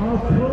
Australia.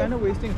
kind of wasting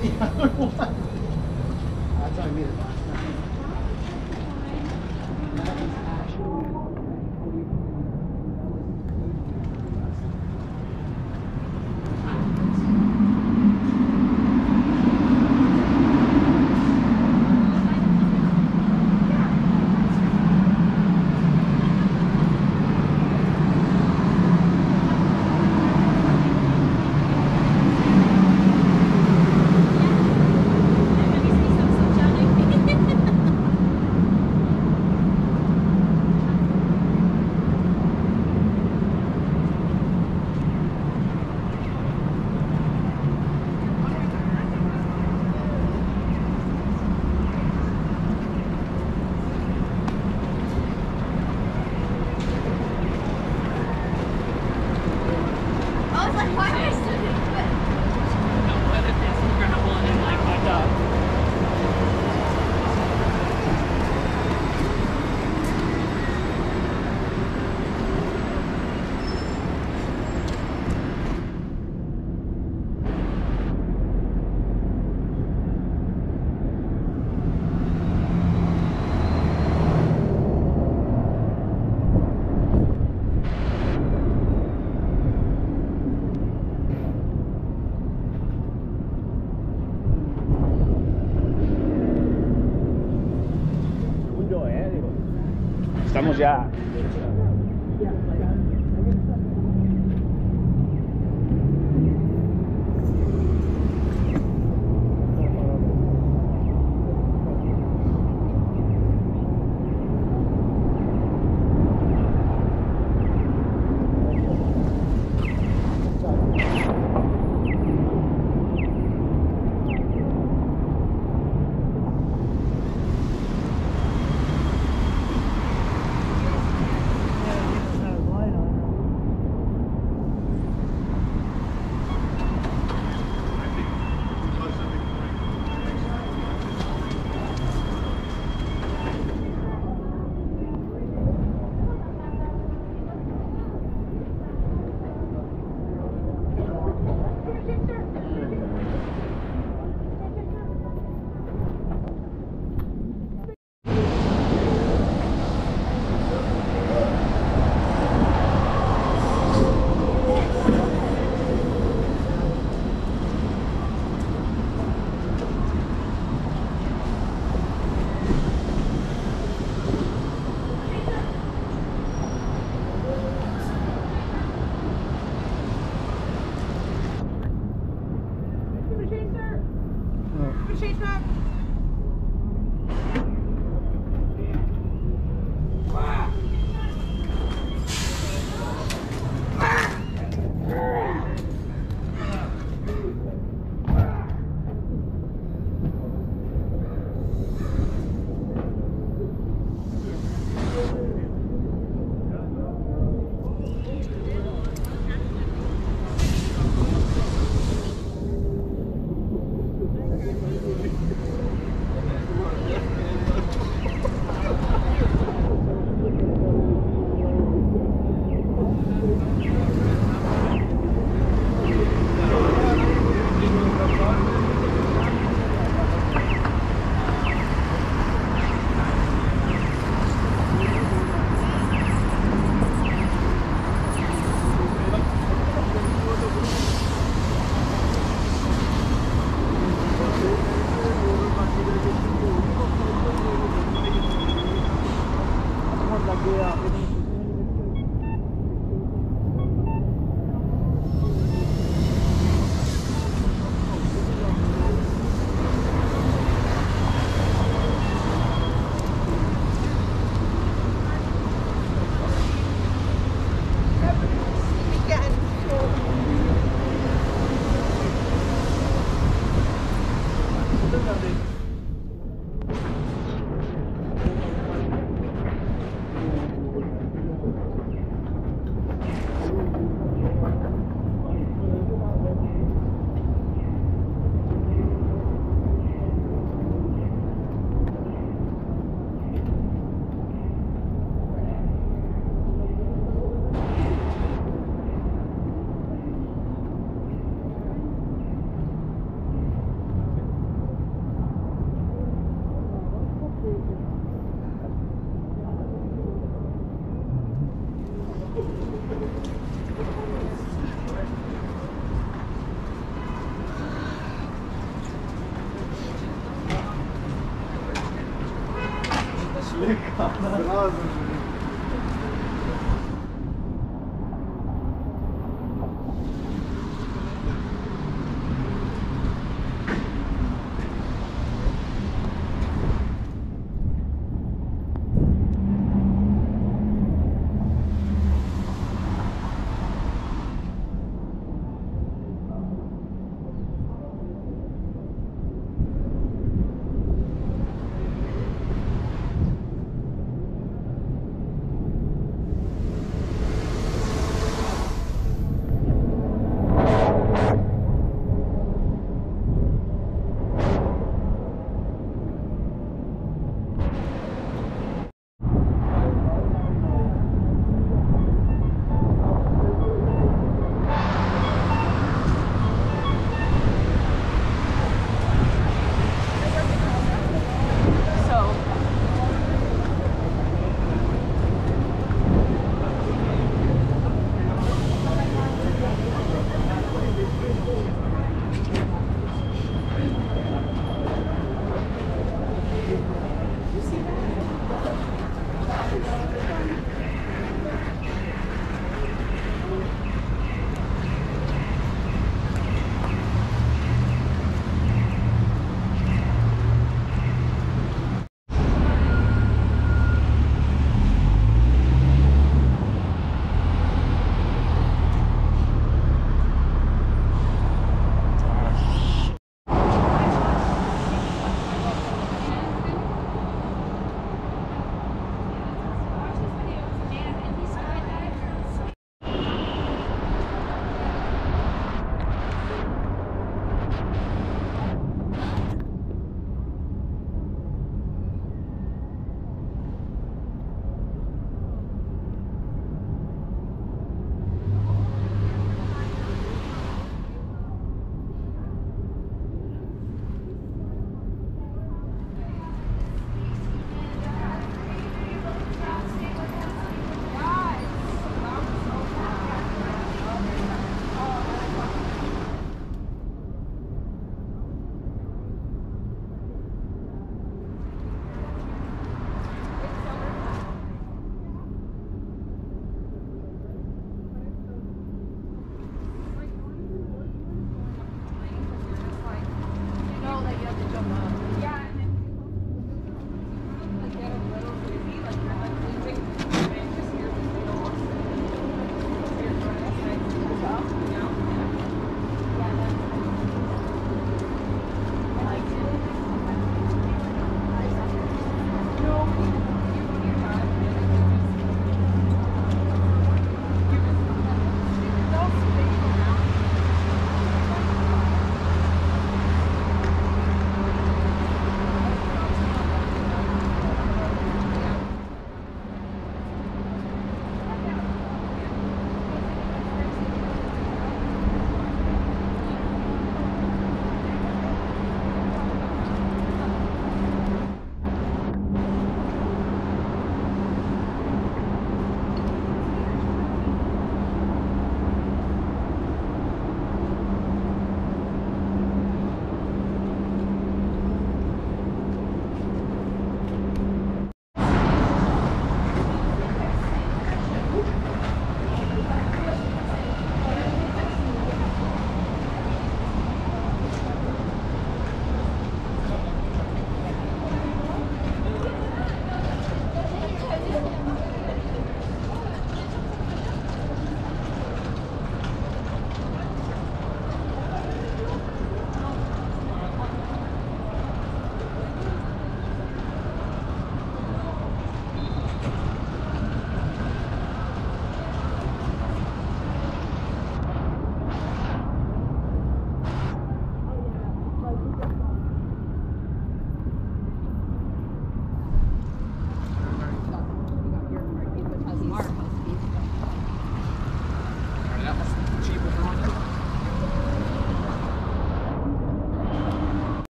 Yeah. estamos ya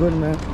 good, man.